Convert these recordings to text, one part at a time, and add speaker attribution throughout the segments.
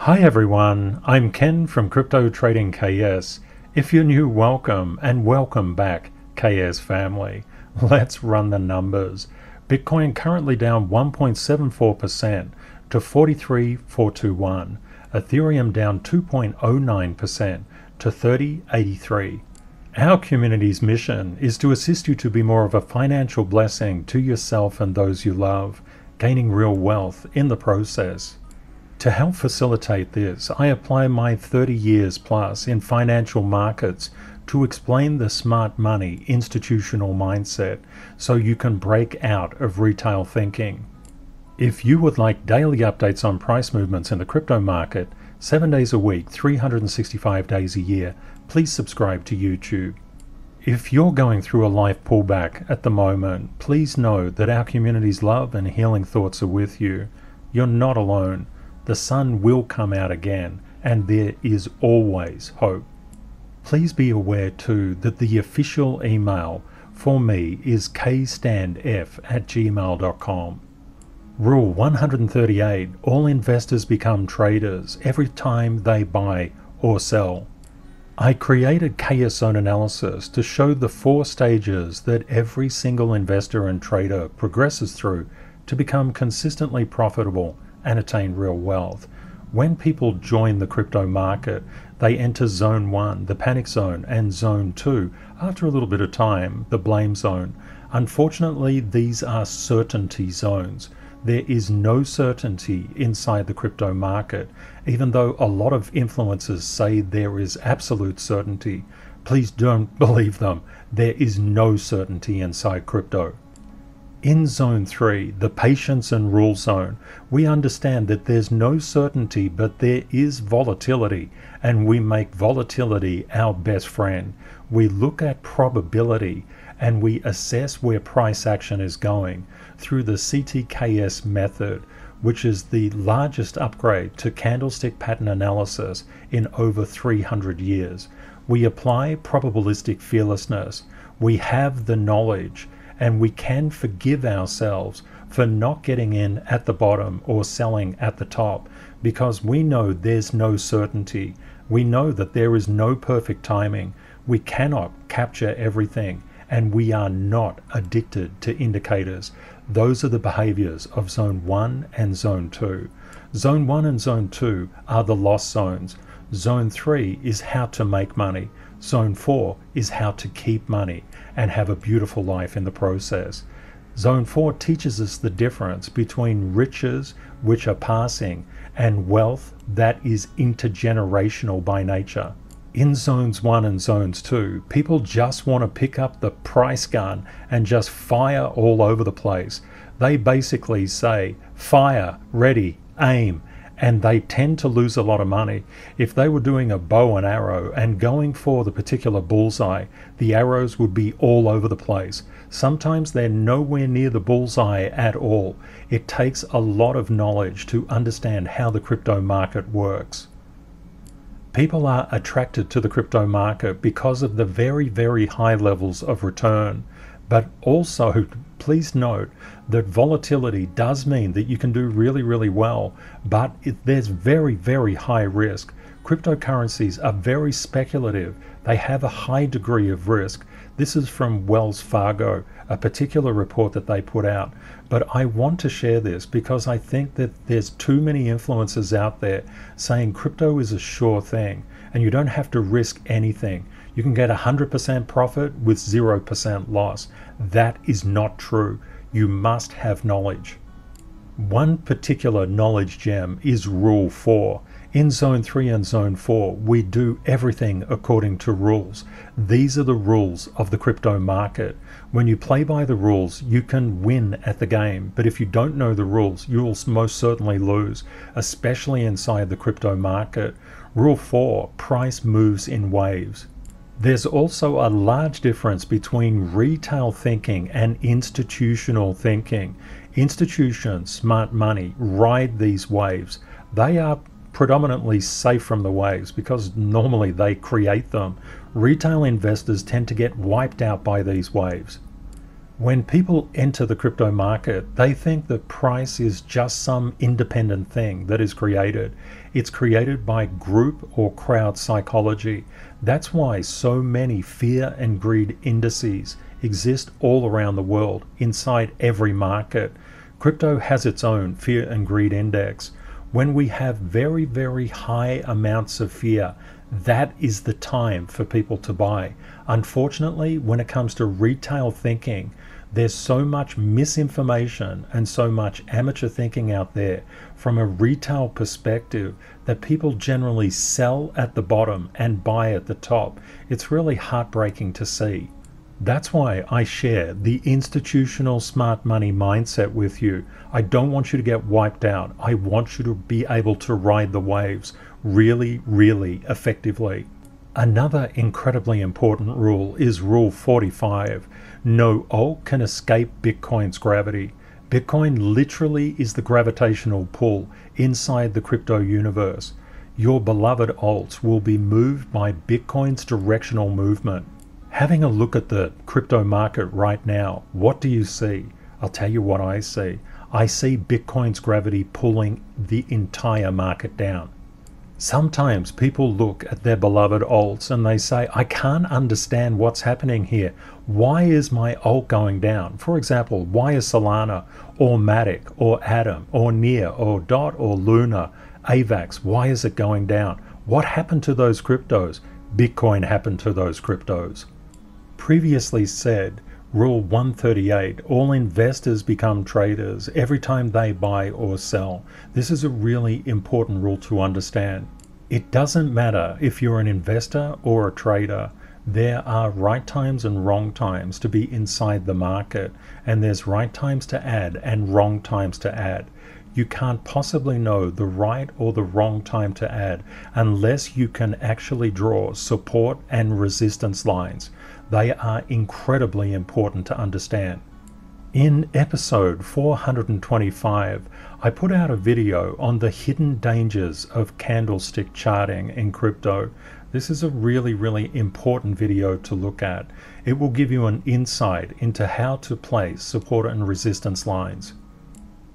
Speaker 1: Hi everyone, I'm Ken from Crypto Trading KS. If you're new, welcome and welcome back, KS family. Let's run the numbers. Bitcoin currently down 1.74% to 43,421. Ethereum down 2.09% to 3083. Our community's mission is to assist you to be more of a financial blessing to yourself and those you love, gaining real wealth in the process. To help facilitate this, I apply my 30 years plus in financial markets to explain the smart money institutional mindset so you can break out of retail thinking. If you would like daily updates on price movements in the crypto market, 7 days a week, 365 days a year, please subscribe to YouTube. If you're going through a life pullback at the moment, please know that our community's love and healing thoughts are with you. You're not alone the sun will come out again, and there is always hope. Please be aware too that the official email for me is kstandf at gmail.com. Rule 138 All investors become traders every time they buy or sell. I created KS Zone Analysis to show the four stages that every single investor and trader progresses through to become consistently profitable and attain real wealth. When people join the crypto market, they enter zone one, the panic zone, and zone two, after a little bit of time, the blame zone. Unfortunately, these are certainty zones. There is no certainty inside the crypto market, even though a lot of influencers say there is absolute certainty. Please don't believe them. There is no certainty inside crypto. In Zone 3, the patience and rule zone, we understand that there's no certainty, but there is volatility, and we make volatility our best friend. We look at probability and we assess where price action is going through the CTKS method, which is the largest upgrade to candlestick pattern analysis in over 300 years. We apply probabilistic fearlessness. We have the knowledge and we can forgive ourselves for not getting in at the bottom or selling at the top because we know there's no certainty. We know that there is no perfect timing. We cannot capture everything and we are not addicted to indicators. Those are the behaviors of zone 1 and zone 2. Zone 1 and zone 2 are the loss zones. Zone 3 is how to make money. Zone 4 is how to keep money and have a beautiful life in the process. Zone 4 teaches us the difference between riches, which are passing, and wealth that is intergenerational by nature. In zones 1 and zones 2, people just want to pick up the price gun and just fire all over the place. They basically say, fire, ready, aim, and they tend to lose a lot of money. If they were doing a bow and arrow and going for the particular bullseye, the arrows would be all over the place. Sometimes they're nowhere near the bullseye at all. It takes a lot of knowledge to understand how the crypto market works. People are attracted to the crypto market because of the very, very high levels of return. But also, please note that volatility does mean that you can do really, really well, but it, there's very, very high risk. Cryptocurrencies are very speculative, they have a high degree of risk. This is from Wells Fargo, a particular report that they put out. But I want to share this because I think that there's too many influencers out there saying crypto is a sure thing and you don't have to risk anything. You can get 100% profit with 0% loss. That is not true. You must have knowledge. One particular knowledge gem is Rule 4. In Zone 3 and Zone 4, we do everything according to rules. These are the rules of the crypto market. When you play by the rules, you can win at the game, but if you don't know the rules, you will most certainly lose, especially inside the crypto market. Rule 4 Price moves in waves. There's also a large difference between retail thinking and institutional thinking. Institutions, smart money, ride these waves. They are predominantly safe from the waves because normally they create them. Retail investors tend to get wiped out by these waves. When people enter the crypto market, they think that price is just some independent thing that is created. It's created by group or crowd psychology. That's why so many fear and greed indices exist all around the world, inside every market. Crypto has its own fear and greed index. When we have very, very high amounts of fear, that is the time for people to buy. Unfortunately, when it comes to retail thinking, there's so much misinformation and so much amateur thinking out there from a retail perspective that people generally sell at the bottom and buy at the top. It's really heartbreaking to see. That's why I share the institutional smart money mindset with you. I don't want you to get wiped out. I want you to be able to ride the waves really, really effectively. Another incredibly important rule is Rule 45 no alt can escape Bitcoin's gravity. Bitcoin literally is the gravitational pull inside the crypto universe. Your beloved alts will be moved by Bitcoin's directional movement. Having a look at the crypto market right now, what do you see? I'll tell you what I see. I see Bitcoin's gravity pulling the entire market down. Sometimes people look at their beloved alts and they say, I can't understand what's happening here. Why is my alt going down? For example, why is Solana or Matic or Atom or Near or Dot or Luna, AVAX, why is it going down? What happened to those cryptos? Bitcoin happened to those cryptos. Previously said, Rule 138 All investors become traders every time they buy or sell. This is a really important rule to understand. It doesn't matter if you're an investor or a trader, there are right times and wrong times to be inside the market, and there's right times to add and wrong times to add. You can't possibly know the right or the wrong time to add unless you can actually draw support and resistance lines. They are incredibly important to understand. In episode 425, I put out a video on the hidden dangers of candlestick charting in crypto. This is a really, really important video to look at. It will give you an insight into how to place support and resistance lines.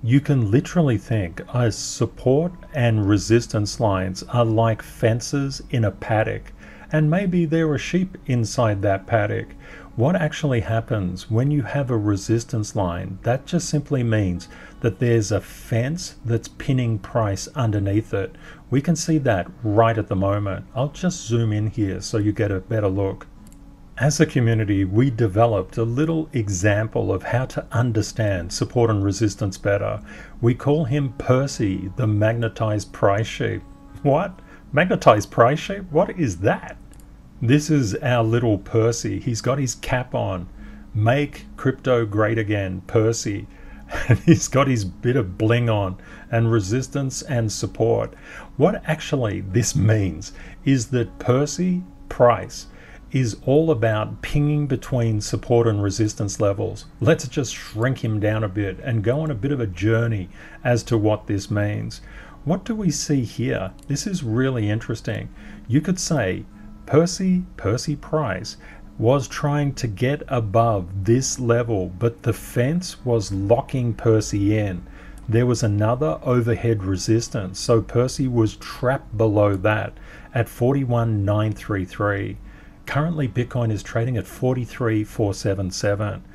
Speaker 1: You can literally think as support and resistance lines are like fences in a paddock and maybe there are sheep inside that paddock. What actually happens when you have a resistance line? That just simply means that there's a fence that's pinning price underneath it. We can see that right at the moment. I'll just zoom in here so you get a better look. As a community, we developed a little example of how to understand support and resistance better. We call him Percy, the magnetized price sheep. What? Magnetized price sheep? What is that? This is our little Percy. He's got his cap on. Make crypto great again, Percy. And he's got his bit of bling on and resistance and support. What actually this means is that Percy Price is all about pinging between support and resistance levels. Let's just shrink him down a bit and go on a bit of a journey as to what this means. What do we see here? This is really interesting. You could say Percy, Percy Price, was trying to get above this level, but the fence was locking Percy in. There was another overhead resistance, so Percy was trapped below that at 41,933. Currently, Bitcoin is trading at 43,477.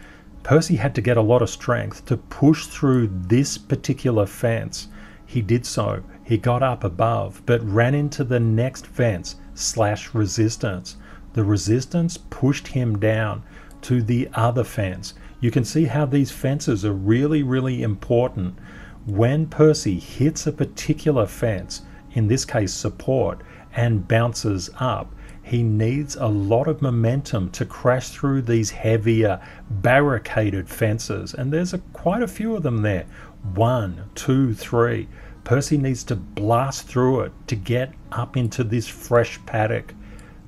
Speaker 1: Percy had to get a lot of strength to push through this particular fence. He did so. He got up above, but ran into the next fence slash resistance. The resistance pushed him down to the other fence. You can see how these fences are really, really important. When Percy hits a particular fence, in this case support, and bounces up, he needs a lot of momentum to crash through these heavier barricaded fences. And there's a, quite a few of them there. One, two, three. Percy needs to blast through it to get up into this fresh paddock.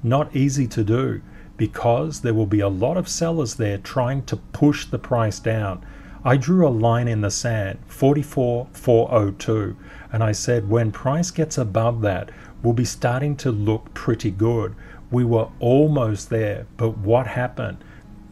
Speaker 1: Not easy to do because there will be a lot of sellers there trying to push the price down. I drew a line in the sand, 44,402, and I said when price gets above that, we'll be starting to look pretty good. We were almost there, but what happened?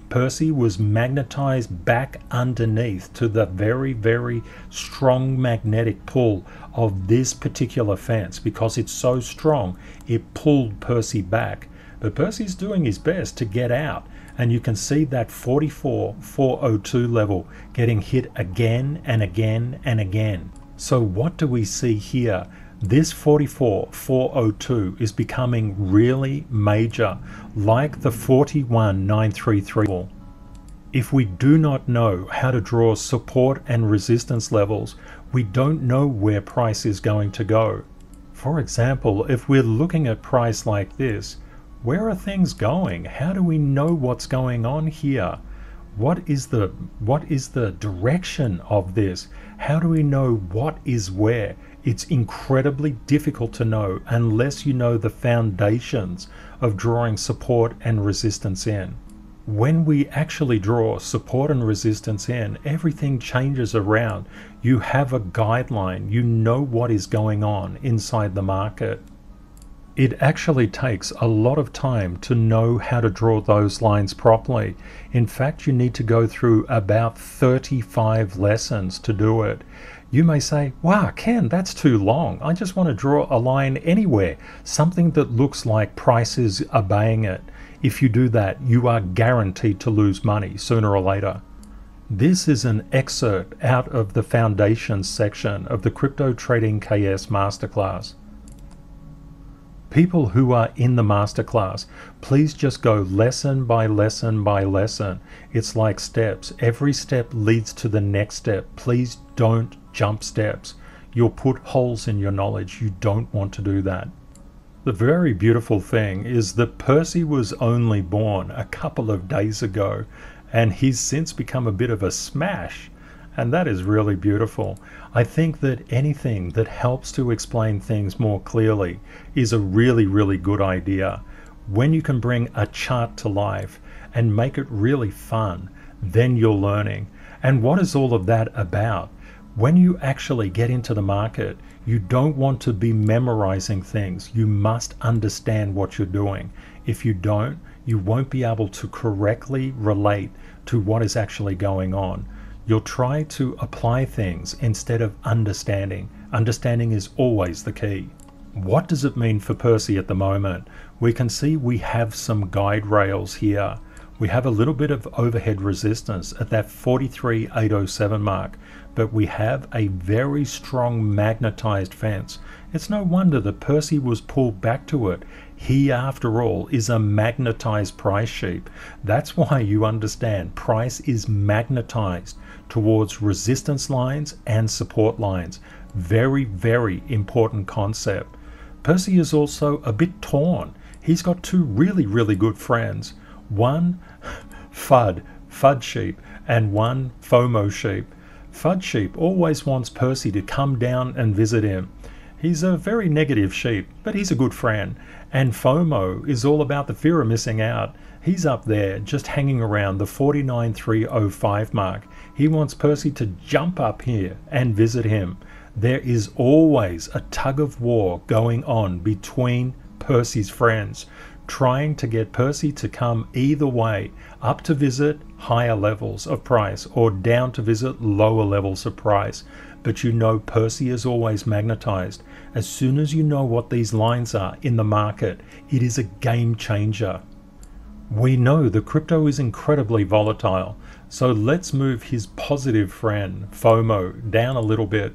Speaker 1: Percy was magnetized back underneath to the very, very strong magnetic pull of this particular fence because it's so strong, it pulled Percy back. But Percy's doing his best to get out, and you can see that 44 402 level getting hit again and again and again. So, what do we see here? This 44 402 is becoming really major, like the 41 933. If we do not know how to draw support and resistance levels, we don't know where price is going to go. For example, if we're looking at price like this, where are things going? How do we know what's going on here? What is the what is the direction of this? How do we know what is where? It's incredibly difficult to know unless you know the foundations of drawing support and resistance in. When we actually draw support and resistance in, everything changes around. You have a guideline, you know what is going on inside the market. It actually takes a lot of time to know how to draw those lines properly. In fact, you need to go through about 35 lessons to do it. You may say, wow, Ken, that's too long. I just want to draw a line anywhere, something that looks like prices obeying it. If you do that, you are guaranteed to lose money sooner or later. This is an excerpt out of the Foundations section of the Crypto Trading KS Masterclass people who are in the masterclass, please just go lesson by lesson by lesson. It's like steps. Every step leads to the next step. Please don't jump steps. You'll put holes in your knowledge. You don't want to do that. The very beautiful thing is that Percy was only born a couple of days ago and he's since become a bit of a smash. And that is really beautiful. I think that anything that helps to explain things more clearly is a really, really good idea. When you can bring a chart to life and make it really fun, then you're learning. And what is all of that about? When you actually get into the market, you don't want to be memorizing things. You must understand what you're doing. If you don't, you won't be able to correctly relate to what is actually going on. You'll try to apply things instead of understanding. Understanding is always the key. What does it mean for Percy at the moment? We can see we have some guide rails here. We have a little bit of overhead resistance at that 43807 mark, but we have a very strong magnetized fence. It's no wonder that Percy was pulled back to it. He, after all, is a magnetized price sheep. That's why you understand price is magnetized towards resistance lines and support lines. Very, very important concept. Percy is also a bit torn. He's got two really, really good friends. One, FUD, FUD sheep, and one, FOMO sheep. FUD sheep always wants Percy to come down and visit him. He's a very negative sheep, but he's a good friend. And FOMO is all about the fear of missing out. He's up there just hanging around the 49305 mark. He wants Percy to jump up here and visit him. There is always a tug of war going on between Percy's friends, trying to get Percy to come either way, up to visit higher levels of price or down to visit lower levels of price. But you know Percy is always magnetized. As soon as you know what these lines are in the market, it is a game changer. We know the crypto is incredibly volatile, so let's move his positive friend, FOMO, down a little bit.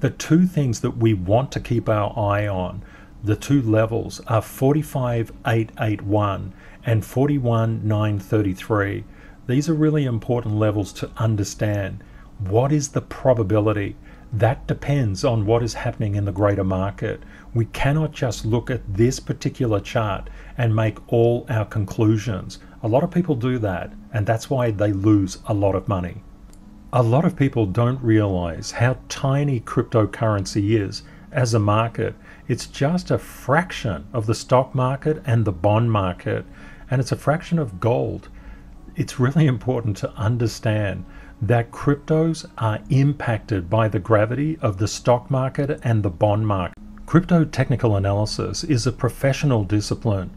Speaker 1: The two things that we want to keep our eye on, the two levels, are 45881 and 41933. These are really important levels to understand. What is the probability? That depends on what is happening in the greater market. We cannot just look at this particular chart and make all our conclusions. A lot of people do that, and that's why they lose a lot of money. A lot of people don't realize how tiny cryptocurrency is as a market. It's just a fraction of the stock market and the bond market, and it's a fraction of gold. It's really important to understand that cryptos are impacted by the gravity of the stock market and the bond market. Crypto technical analysis is a professional discipline.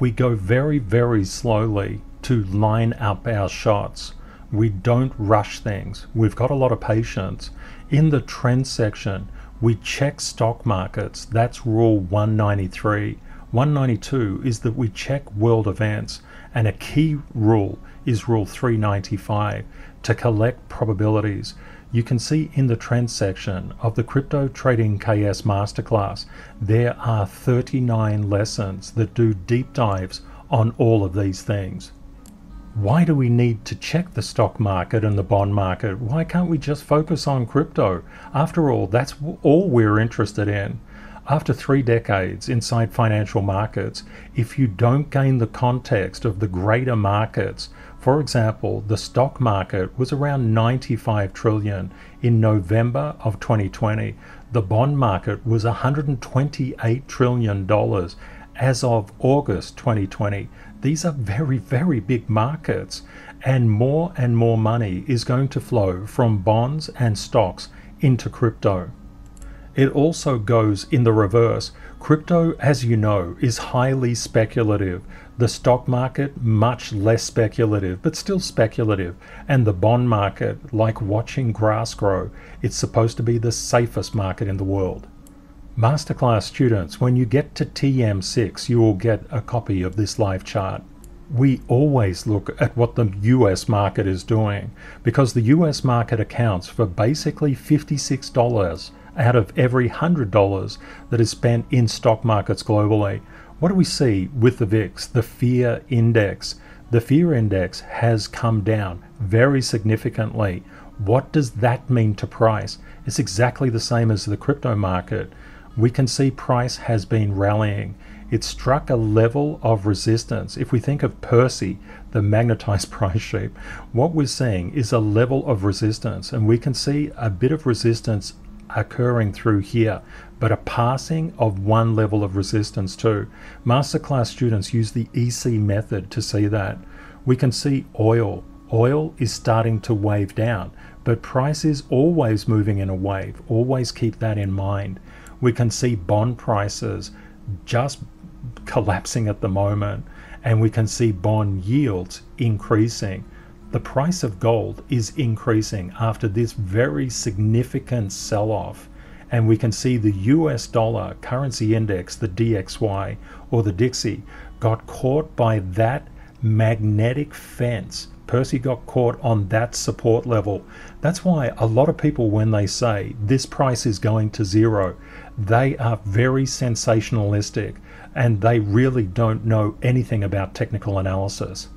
Speaker 1: We go very, very slowly to line up our shots. We don't rush things. We've got a lot of patience. In the trend section, we check stock markets. That's rule 193. 192 is that we check world events, and a key rule is rule 395 to collect probabilities. You can see in the trend section of the Crypto Trading KS Masterclass, there are 39 lessons that do deep dives on all of these things. Why do we need to check the stock market and the bond market? Why can't we just focus on crypto? After all, that's all we're interested in. After three decades inside financial markets, if you don't gain the context of the greater markets, for example, the stock market was around 95 trillion in November of 2020. The bond market was 128 trillion dollars as of August 2020. These are very, very big markets, and more and more money is going to flow from bonds and stocks into crypto. It also goes in the reverse. Crypto, as you know, is highly speculative. The stock market, much less speculative, but still speculative. And the bond market, like watching grass grow, it's supposed to be the safest market in the world. Masterclass students, when you get to TM6, you will get a copy of this live chart. We always look at what the US market is doing because the US market accounts for basically $56 out of every $100 that is spent in stock markets globally. What do we see with the VIX, the fear index? The fear index has come down very significantly. What does that mean to price? It's exactly the same as the crypto market we can see price has been rallying. It struck a level of resistance. If we think of Percy, the magnetized price sheet, what we're seeing is a level of resistance, and we can see a bit of resistance occurring through here, but a passing of one level of resistance too. Masterclass students use the EC method to see that. We can see oil. Oil is starting to wave down, but price is always moving in a wave. Always keep that in mind we can see bond prices just collapsing at the moment, and we can see bond yields increasing. The price of gold is increasing after this very significant sell off. And we can see the US dollar currency index, the DXY or the Dixie, got caught by that magnetic fence. Percy got caught on that support level. That's why a lot of people, when they say this price is going to zero, they are very sensationalistic and they really don't know anything about technical analysis.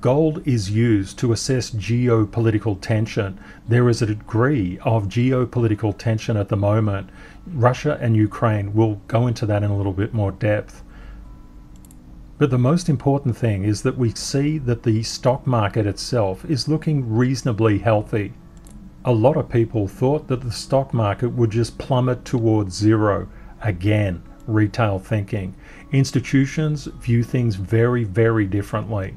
Speaker 1: Gold is used to assess geopolitical tension. There is a degree of geopolitical tension at the moment. Russia and Ukraine we'll go into that in a little bit more depth. But the most important thing is that we see that the stock market itself is looking reasonably healthy a lot of people thought that the stock market would just plummet towards zero. Again, retail thinking. Institutions view things very, very differently.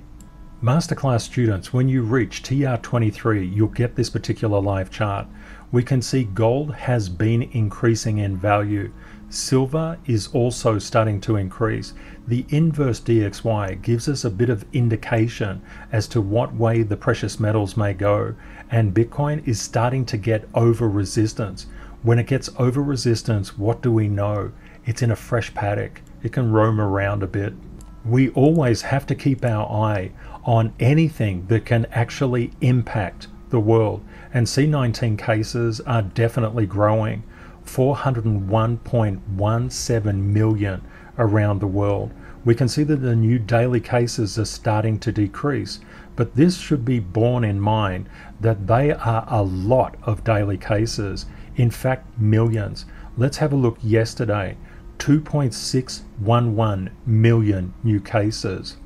Speaker 1: Masterclass students, when you reach TR23, you'll get this particular live chart. We can see gold has been increasing in value. Silver is also starting to increase. The inverse DXY gives us a bit of indication as to what way the precious metals may go, and Bitcoin is starting to get over resistance. When it gets over resistance, what do we know? It's in a fresh paddock. It can roam around a bit. We always have to keep our eye on anything that can actually impact the world, and C19 cases are definitely growing. 401.17 million around the world. We can see that the new daily cases are starting to decrease, but this should be borne in mind that they are a lot of daily cases, in fact, millions. Let's have a look yesterday 2.611 million new cases.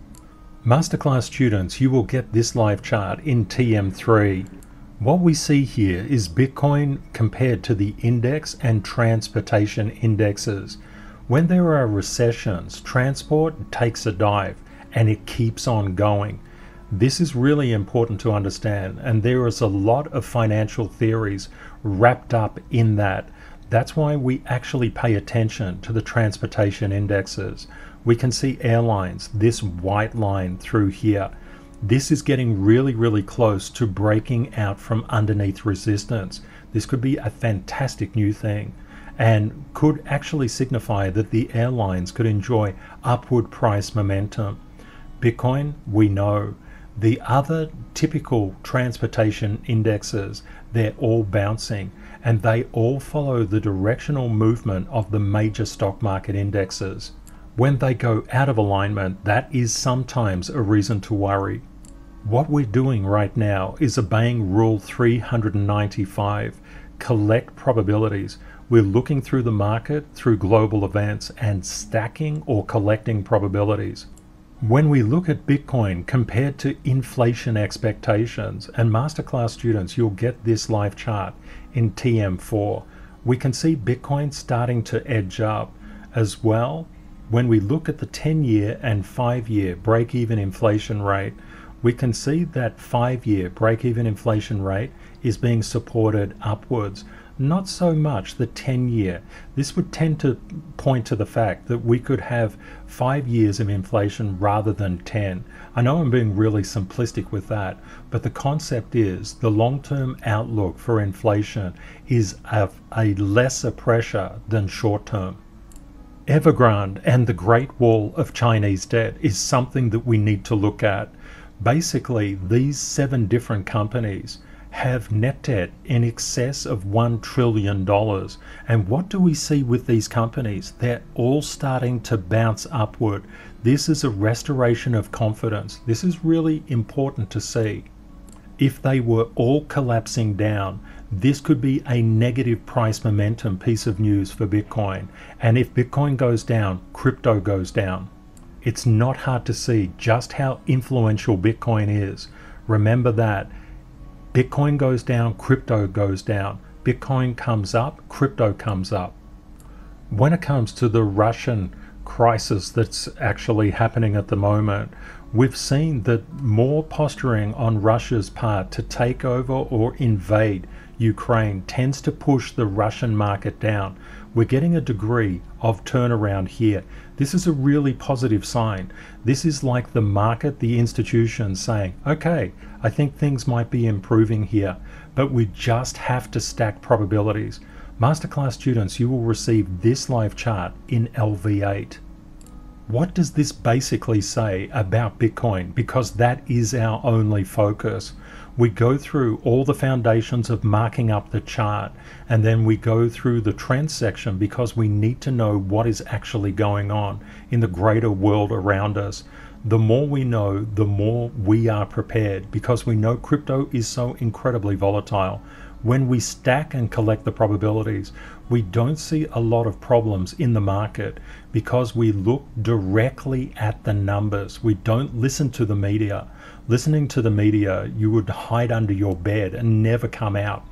Speaker 1: Masterclass students, you will get this live chart in TM3 what we see here is Bitcoin compared to the index and transportation indexes. When there are recessions, transport takes a dive and it keeps on going. This is really important to understand, and there is a lot of financial theories wrapped up in that. That's why we actually pay attention to the transportation indexes. We can see airlines, this white line through here. This is getting really, really close to breaking out from underneath resistance. This could be a fantastic new thing and could actually signify that the airlines could enjoy upward price momentum. Bitcoin, we know. The other typical transportation indexes, they're all bouncing and they all follow the directional movement of the major stock market indexes. When they go out of alignment, that is sometimes a reason to worry. What we're doing right now is obeying Rule 395 collect probabilities. We're looking through the market, through global events, and stacking or collecting probabilities. When we look at Bitcoin compared to inflation expectations, and masterclass students, you'll get this live chart in TM4, we can see Bitcoin starting to edge up as well. When we look at the 10 year and 5 year break even inflation rate, we can see that 5 year break even inflation rate is being supported upwards not so much the 10 year. This would tend to point to the fact that we could have five years of inflation rather than 10. I know I'm being really simplistic with that, but the concept is the long term outlook for inflation is of a lesser pressure than short term. Evergrande and the Great Wall of Chinese debt is something that we need to look at. Basically, these seven different companies have net debt in excess of $1 trillion. And what do we see with these companies? They're all starting to bounce upward. This is a restoration of confidence. This is really important to see. If they were all collapsing down, this could be a negative price momentum piece of news for Bitcoin. And if Bitcoin goes down, crypto goes down. It's not hard to see just how influential Bitcoin is. Remember that Bitcoin goes down, crypto goes down. Bitcoin comes up, crypto comes up. When it comes to the Russian crisis that's actually happening at the moment, we've seen that more posturing on Russia's part to take over or invade Ukraine tends to push the Russian market down. We're getting a degree of turnaround here. This is a really positive sign. This is like the market, the institution saying, okay, I think things might be improving here, but we just have to stack probabilities. Masterclass students, you will receive this live chart in LV8. What does this basically say about Bitcoin? Because that is our only focus we go through all the foundations of marking up the chart and then we go through the trend section because we need to know what is actually going on in the greater world around us. The more we know, the more we are prepared because we know crypto is so incredibly volatile. When we stack and collect the probabilities, we don't see a lot of problems in the market because we look directly at the numbers. We don't listen to the media listening to the media, you would hide under your bed and never come out.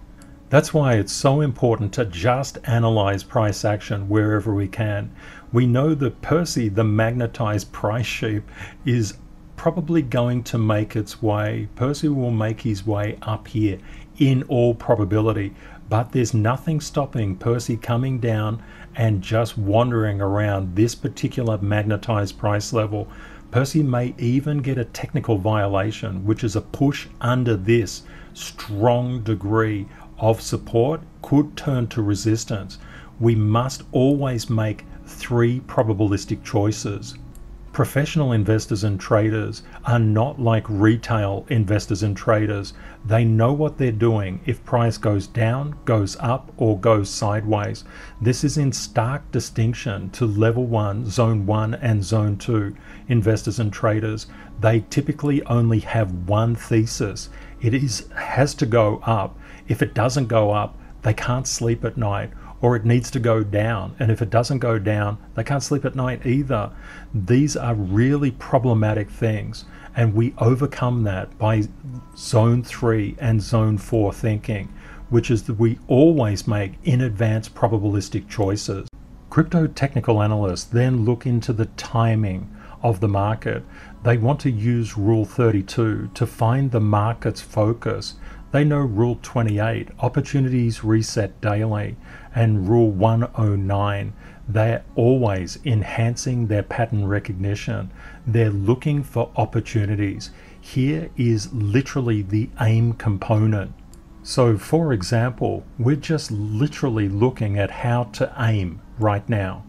Speaker 1: That's why it's so important to just analyze price action wherever we can. We know that Percy, the magnetized price sheep, is probably going to make its way. Percy will make his way up here in all probability, but there's nothing stopping Percy coming down and just wandering around this particular magnetized price level Percy may even get a technical violation, which is a push under this strong degree of support, could turn to resistance. We must always make three probabilistic choices. Professional investors and traders are not like retail investors and traders. They know what they're doing if price goes down, goes up, or goes sideways. This is in stark distinction to level 1, zone 1, and zone 2 investors and traders. They typically only have one thesis. It is has to go up. If it doesn't go up, they can't sleep at night or it needs to go down. And if it doesn't go down, they can't sleep at night either. These are really problematic things. And we overcome that by zone three and zone four thinking, which is that we always make in advance probabilistic choices. Crypto technical analysts then look into the timing of the market. They want to use Rule 32 to find the market's focus They know Rule 28, opportunities reset daily, and Rule 109. They're always enhancing their pattern recognition. They're looking for opportunities. Here is literally the aim component. So, for example, we're just literally looking at how to aim right now.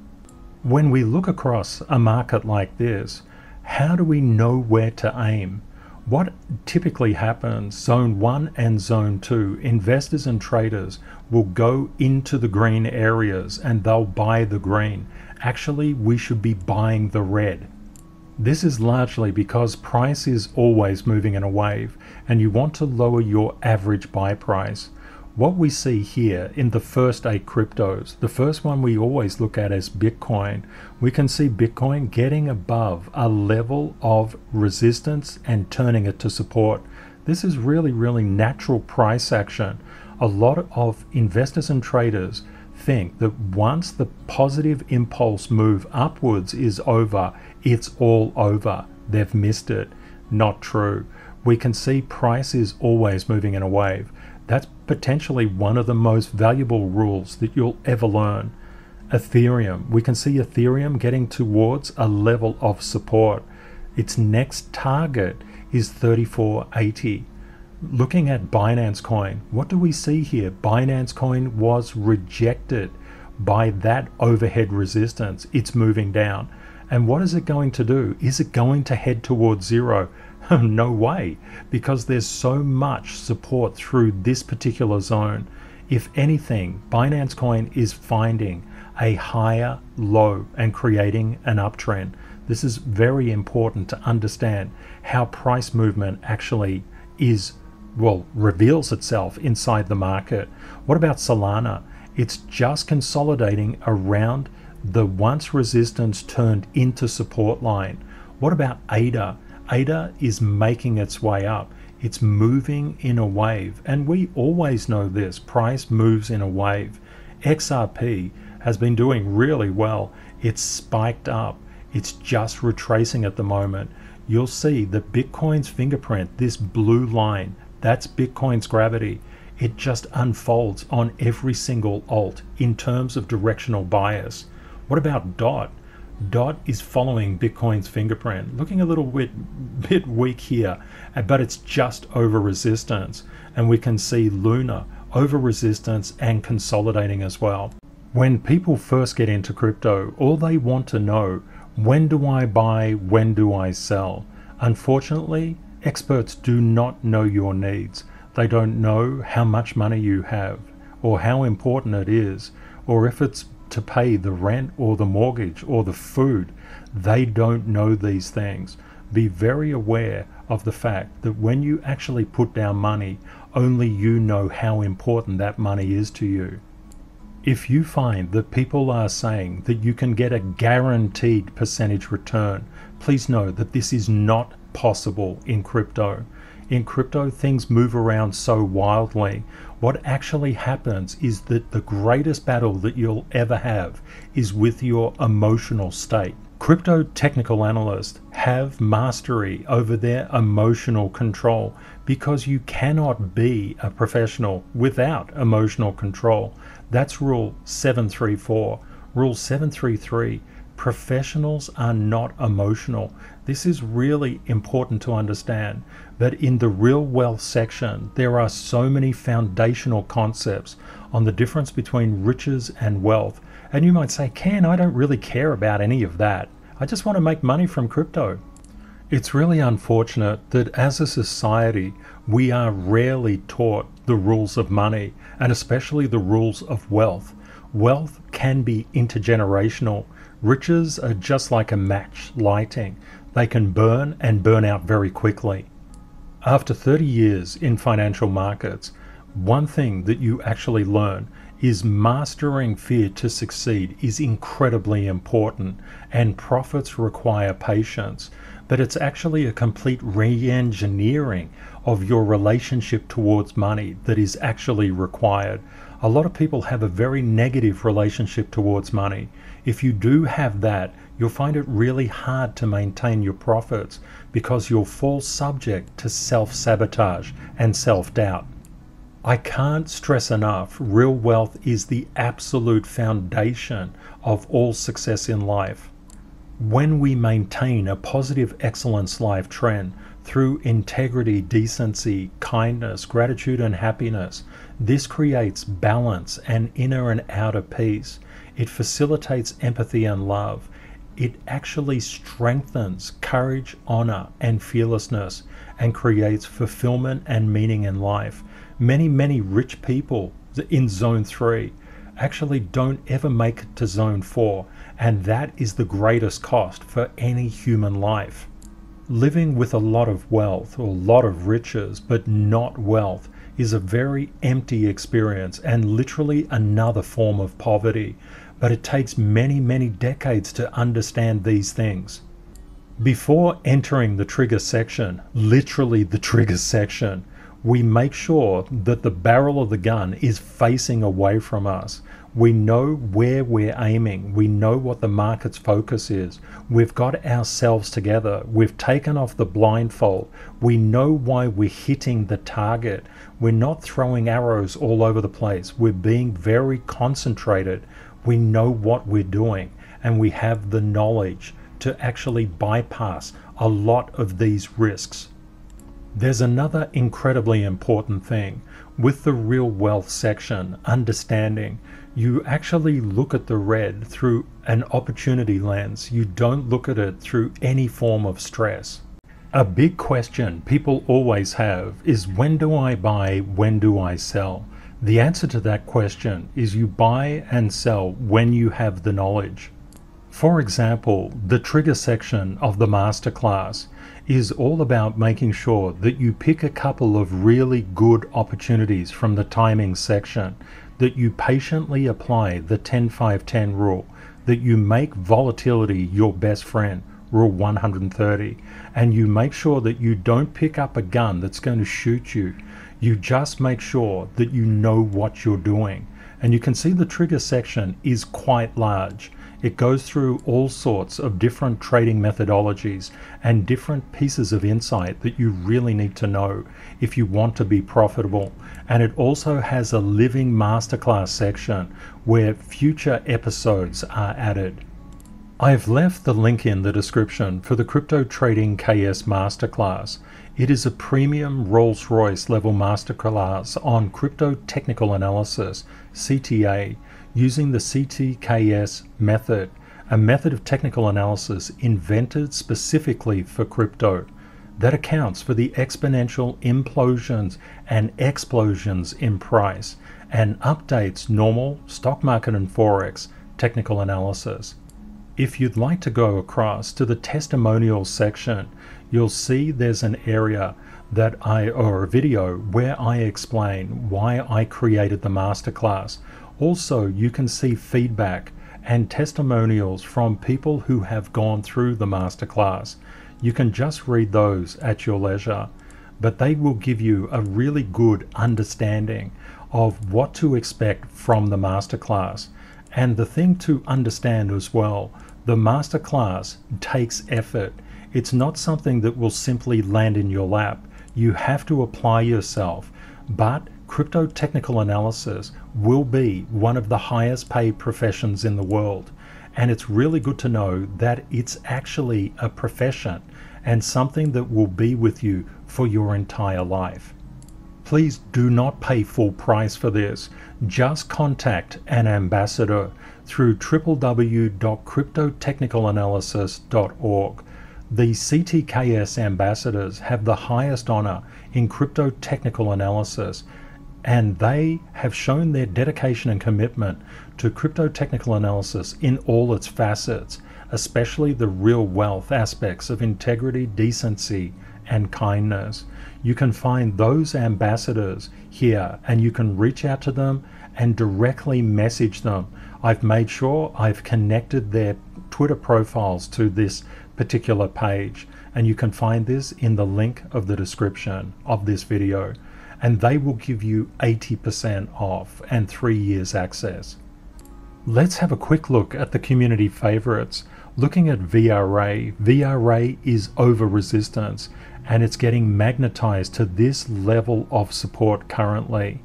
Speaker 1: When we look across a market like this, how do we know where to aim? What typically happens, zone 1 and zone 2, investors and traders will go into the green areas and they'll buy the green. Actually, we should be buying the red. This is largely because price is always moving in a wave and you want to lower your average buy price. What we see here in the first eight cryptos, the first one we always look at is Bitcoin. We can see Bitcoin getting above a level of resistance and turning it to support. This is really, really natural price action. A lot of investors and traders think that once the positive impulse move upwards is over, it's all over. They've missed it. Not true. We can see price is always moving in a wave. That's potentially one of the most valuable rules that you'll ever learn. Ethereum, we can see Ethereum getting towards a level of support. Its next target is 3480 looking at Binance Coin, what do we see here? Binance Coin was rejected by that overhead resistance. It's moving down. And what is it going to do? Is it going to head towards zero? no way, because there's so much support through this particular zone. If anything, Binance Coin is finding a higher low and creating an uptrend. This is very important to understand how price movement actually is well reveals itself inside the market. What about Solana? It's just consolidating around the once resistance turned into support line. What about ADA? ADA is making its way up. It's moving in a wave, and we always know this price moves in a wave. XRP has been doing really well. It's spiked up. It's just retracing at the moment. You'll see that Bitcoin's fingerprint, this blue line, that's Bitcoin's gravity. It just unfolds on every single alt in terms of directional bias. What about DOT? DOT is following Bitcoin's fingerprint, looking a little bit, bit weak here, uh, but it's just over resistance. And we can see Luna over resistance and consolidating as well. When people first get into crypto, all they want to know when do I buy, when do I sell? Unfortunately, Experts do not know your needs. They don't know how much money you have, or how important it is, or if it's to pay the rent or the mortgage or the food. They don't know these things. Be very aware of the fact that when you actually put down money, only you know how important that money is to you. If you find that people are saying that you can get a guaranteed percentage return, please know that this is not possible in crypto. In crypto, things move around so wildly. What actually happens is that the greatest battle that you'll ever have is with your emotional state. Crypto technical analysts have mastery over their emotional control because you cannot be a professional without emotional control. That's rule 734. Rule 733 professionals are not emotional. This is really important to understand that in the real wealth section, there are so many foundational concepts on the difference between riches and wealth. And you might say, Ken, I don't really care about any of that. I just want to make money from crypto. It's really unfortunate that as a society, we are rarely taught the rules of money and especially the rules of wealth. Wealth can be intergenerational. Riches are just like a match lighting. They can burn and burn out very quickly. After 30 years in financial markets, one thing that you actually learn is mastering fear to succeed is incredibly important and profits require patience. But it's actually a complete re-engineering of your relationship towards money that is actually required. A lot of people have a very negative relationship towards money. If you do have that you'll find it really hard to maintain your profits because you'll fall subject to self sabotage and self doubt. I can't stress enough real wealth is the absolute foundation of all success in life. When we maintain a positive excellence life trend through integrity, decency, kindness, gratitude, and happiness, this creates balance and inner and outer peace. It facilitates empathy and love. It actually strengthens courage, honor, and fearlessness and creates fulfillment and meaning in life many, many rich people in zone three actually don't ever make it to zone four, and that is the greatest cost for any human life. Living with a lot of wealth or a lot of riches, but not wealth, is a very empty experience and literally another form of poverty. But it takes many, many decades to understand these things. Before entering the trigger section, literally the trigger section, we make sure that the barrel of the gun is facing away from us. We know where we're aiming. We know what the market's focus is. We've got ourselves together. We've taken off the blindfold. We know why we're hitting the target. We're not throwing arrows all over the place. We're being very concentrated. We know what we're doing and we have the knowledge to actually bypass a lot of these risks. There's another incredibly important thing with the real wealth section, understanding you actually look at the red through an opportunity lens. You don't look at it through any form of stress. A big question people always have is when do I buy, when do I sell? The answer to that question is you buy and sell when you have the knowledge. For example, the trigger section of the masterclass is all about making sure that you pick a couple of really good opportunities from the timing section, that you patiently apply the 10 5 10 rule, that you make volatility your best friend, rule 130, and you make sure that you don't pick up a gun that's going to shoot you. You just make sure that you know what you're doing. And you can see the trigger section is quite large. It goes through all sorts of different trading methodologies and different pieces of insight that you really need to know if you want to be profitable. And it also has a living masterclass section where future episodes are added. I've left the link in the description for the Crypto Trading KS Masterclass. It is a premium Rolls Royce level masterclass on crypto technical analysis, CTA, using the CTKS method, a method of technical analysis invented specifically for crypto that accounts for the exponential implosions and explosions in price and updates normal stock market and forex technical analysis. If you'd like to go across to the testimonials section, you'll see there's an area that I or a video where I explain why I created the masterclass also, you can see feedback and testimonials from people who have gone through the masterclass. You can just read those at your leisure, but they will give you a really good understanding of what to expect from the masterclass. And the thing to understand as well, the masterclass takes effort. It's not something that will simply land in your lap. You have to apply yourself. But crypto technical analysis will be one of the highest paid professions in the world. And it's really good to know that it's actually a profession and something that will be with you for your entire life. Please do not pay full price for this. Just contact an ambassador through www.cryptotechnicalanalysis.org. The CTKS ambassadors have the highest honor in crypto technical analysis and they have shown their dedication and commitment to crypto technical analysis in all its facets, especially the real wealth aspects of integrity, decency, and kindness. You can find those ambassadors here and you can reach out to them and directly message them. I've made sure I've connected their Twitter profiles to this particular page, and you can find this in the link of the description of this video and they will give you 80% off and three years access. Let's have a quick look at the community favorites. Looking at VRA, VRA is over resistance and it's getting magnetized to this level of support currently.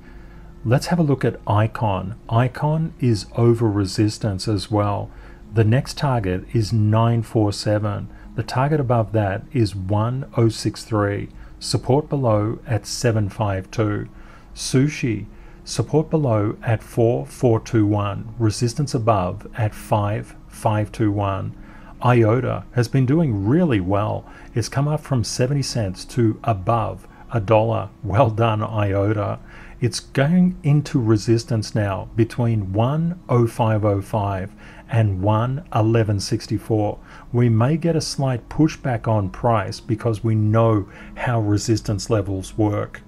Speaker 1: Let's have a look at Icon. Icon is over resistance as well. The next target is 947. The target above that is 1063. Support below at 752. Sushi. Support below at 4421. Resistance above at 5521. IOTA has been doing really well. It's come up from 70 cents to above a dollar. Well done, IOTA. It's going into resistance now between 10505 and 11164. We may get a slight pushback on price because we know how resistance levels work.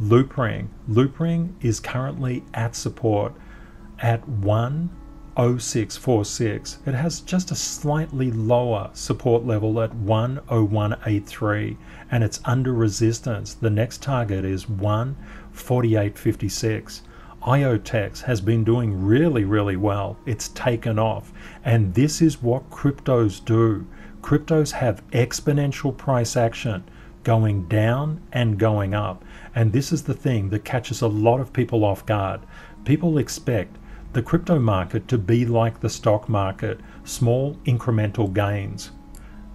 Speaker 1: Loopring. Loopring is currently at support at 10646. It has just a slightly lower support level at 10183 and it's under resistance. The next target is 148.56. IOTEX has been doing really, really well. It's taken off. And this is what cryptos do. Cryptos have exponential price action going down and going up. And this is the thing that catches a lot of people off guard. People expect the crypto market to be like the stock market, small incremental gains.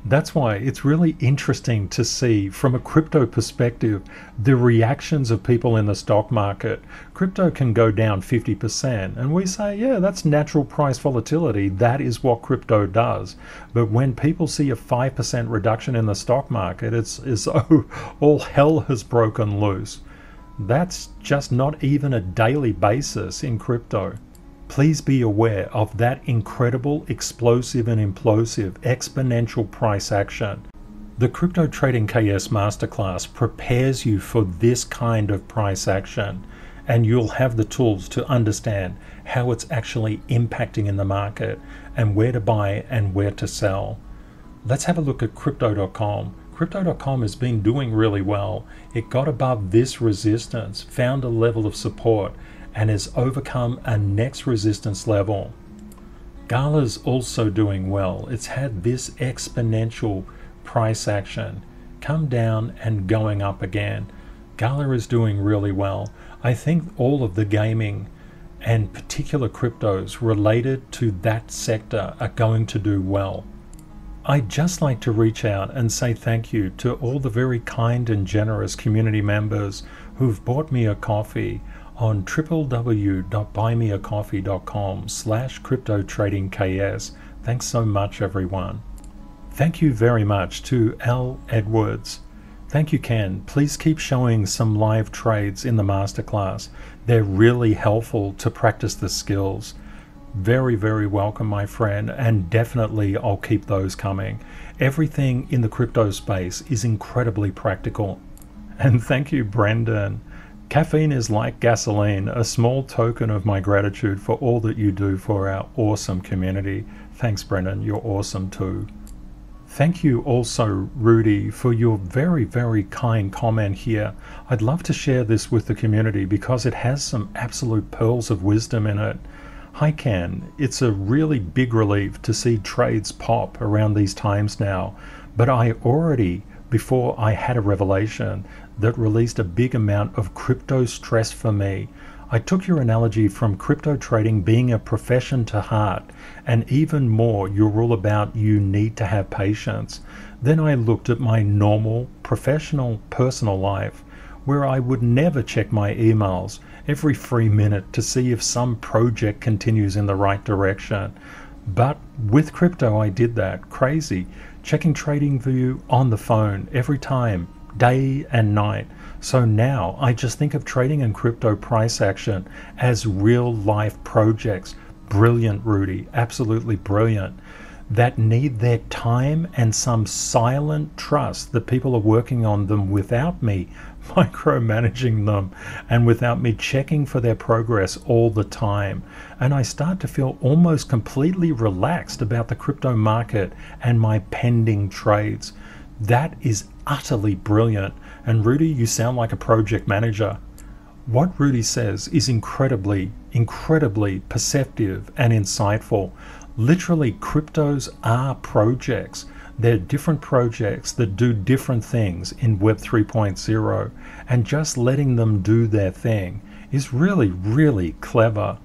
Speaker 1: That's why it's really interesting to see from a crypto perspective the reactions of people in the stock market. Crypto can go down 50%, and we say, yeah, that's natural price volatility. That is what crypto does. But when people see a 5% reduction in the stock market, it's as though oh, all hell has broken loose. That's just not even a daily basis in crypto please be aware of that incredible explosive and implosive exponential price action. The Crypto Trading KS Masterclass prepares you for this kind of price action, and you'll have the tools to understand how it's actually impacting in the market and where to buy and where to sell. Let's have a look at Crypto.com. Crypto.com has been doing really well. It got above this resistance, found a level of support, and has overcome a next resistance level. Gala's also doing well. It's had this exponential price action come down and going up again. Gala is doing really well. I think all of the gaming and particular cryptos related to that sector are going to do well. I'd just like to reach out and say thank you to all the very kind and generous community members who've bought me a coffee on www.buymeacoffee.com slash cryptotradingks. Thanks so much, everyone. Thank you very much to L. Edwards. Thank you, Ken. Please keep showing some live trades in the masterclass. They're really helpful to practice the skills. Very, very welcome, my friend, and definitely I'll keep those coming. Everything in the crypto space is incredibly practical. And thank you, Brendan. Caffeine is like gasoline, a small token of my gratitude for all that you do for our awesome community. Thanks, Brendan. You're awesome too. Thank you also, Rudy, for your very, very kind comment here. I'd love to share this with the community because it has some absolute pearls of wisdom in it. Hi, Ken. It's a really big relief to see trades pop around these times now, but I already, before I had a revelation, that released a big amount of crypto stress for me. I took your analogy from crypto trading being a profession to heart, and even more your rule about you need to have patience. Then I looked at my normal, professional, personal life, where I would never check my emails every free minute to see if some project continues in the right direction. But with crypto, I did that. Crazy. Checking TradingView on the phone every time day and night. So now I just think of trading and crypto price action as real life projects. Brilliant, Rudy. Absolutely brilliant. That need their time and some silent trust that people are working on them without me micromanaging them and without me checking for their progress all the time. And I start to feel almost completely relaxed about the crypto market and my pending trades. That is utterly brilliant. And Rudy, you sound like a project manager. What Rudy says is incredibly, incredibly perceptive and insightful. Literally, cryptos are projects. They're different projects that do different things in Web 3.0, and just letting them do their thing is really, really clever.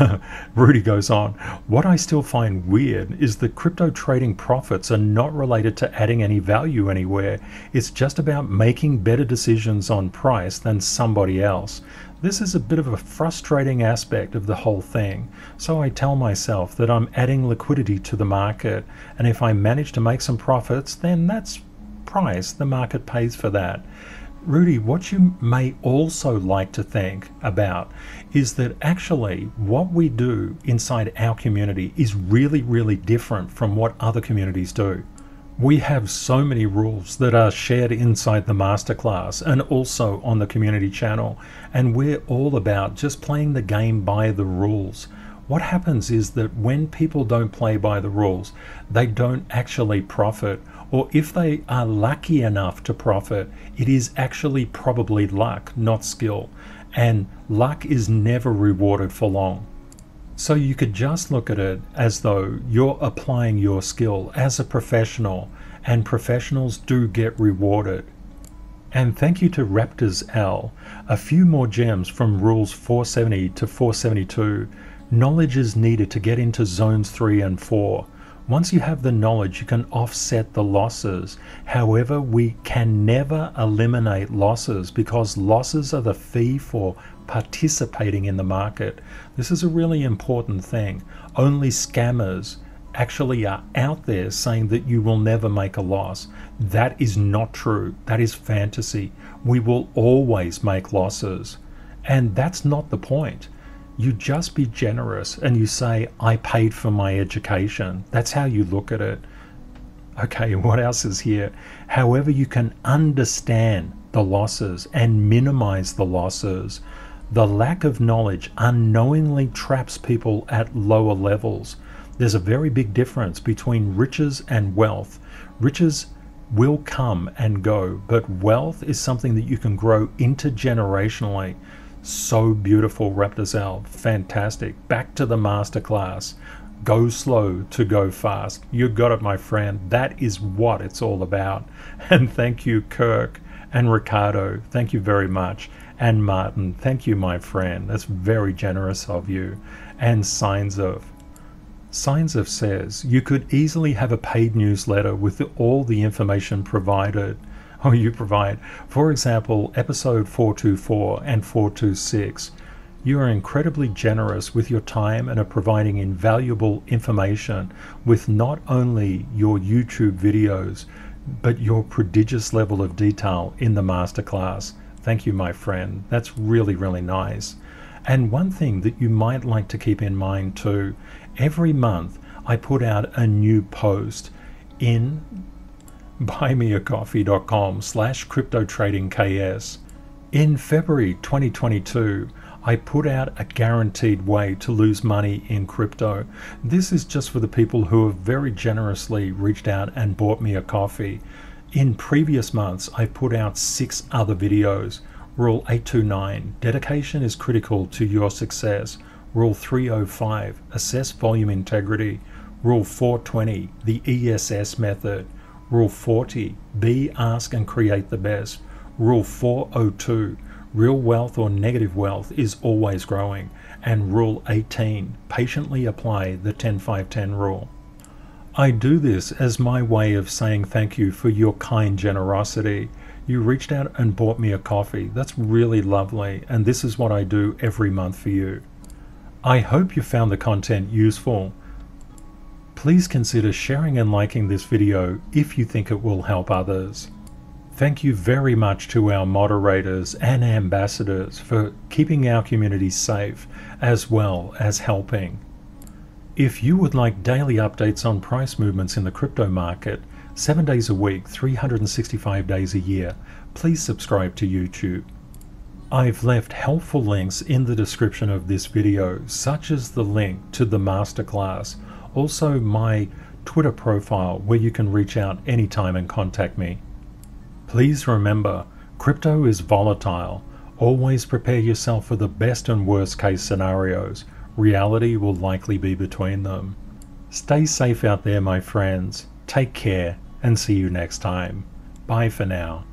Speaker 1: Rudy goes on, What I still find weird is that crypto trading profits are not related to adding any value anywhere. It's just about making better decisions on price than somebody else. This is a bit of a frustrating aspect of the whole thing. So I tell myself that I'm adding liquidity to the market, and if I manage to make some profits, then that's price. The market pays for that. Rudy, what you may also like to think about is that actually what we do inside our community is really, really different from what other communities do. We have so many rules that are shared inside the masterclass and also on the community channel, and we're all about just playing the game by the rules. What happens is that when people don't play by the rules, they don't actually profit or if they are lucky enough to profit, it is actually probably luck, not skill. And luck is never rewarded for long. So you could just look at it as though you're applying your skill as a professional, and professionals do get rewarded. And thank you to Raptors L. A few more gems from rules 470 to 472. Knowledge is needed to get into zones 3 and 4. Once you have the knowledge, you can offset the losses. However, we can never eliminate losses because losses are the fee for participating in the market. This is a really important thing. Only scammers actually are out there saying that you will never make a loss. That is not true. That is fantasy. We will always make losses. And that's not the point you just be generous and you say, I paid for my education. That's how you look at it. Okay, what else is here? However, you can understand the losses and minimize the losses. The lack of knowledge unknowingly traps people at lower levels. There's a very big difference between riches and wealth. Riches will come and go, but wealth is something that you can grow intergenerationally. So beautiful, Raptorzel. Fantastic. Back to the masterclass. Go slow to go fast. You got it, my friend. That is what it's all about. And thank you, Kirk and Ricardo. Thank you very much. And Martin, thank you, my friend. That's very generous of you. And Signs of. Signs of says you could easily have a paid newsletter with all the information provided you provide. For example, episode 424 and 426. You are incredibly generous with your time and are providing invaluable information with not only your YouTube videos, but your prodigious level of detail in the masterclass. Thank you, my friend. That's really, really nice. And one thing that you might like to keep in mind too every month I put out a new post in buymeacoffee.com slash cryptotradingks. In February 2022, I put out a guaranteed way to lose money in crypto. This is just for the people who have very generously reached out and bought me a coffee. In previous months, I put out six other videos. Rule 829 Dedication is critical to your success. Rule 305 Assess volume integrity. Rule 420 The ESS method. Rule 40 Be, ask, and create the best. Rule 402 Real wealth or negative wealth is always growing. And Rule 18 Patiently apply the 10 5 10 rule. I do this as my way of saying thank you for your kind generosity. You reached out and bought me a coffee. That's really lovely, and this is what I do every month for you. I hope you found the content useful. Please consider sharing and liking this video if you think it will help others. Thank you very much to our moderators and ambassadors for keeping our community safe as well as helping. If you would like daily updates on price movements in the crypto market, 7 days a week, 365 days a year, please subscribe to YouTube. I've left helpful links in the description of this video, such as the link to the masterclass also my Twitter profile where you can reach out anytime and contact me. Please remember, crypto is volatile. Always prepare yourself for the best and worst case scenarios. Reality will likely be between them. Stay safe out there, my friends. Take care and see you next time. Bye for now.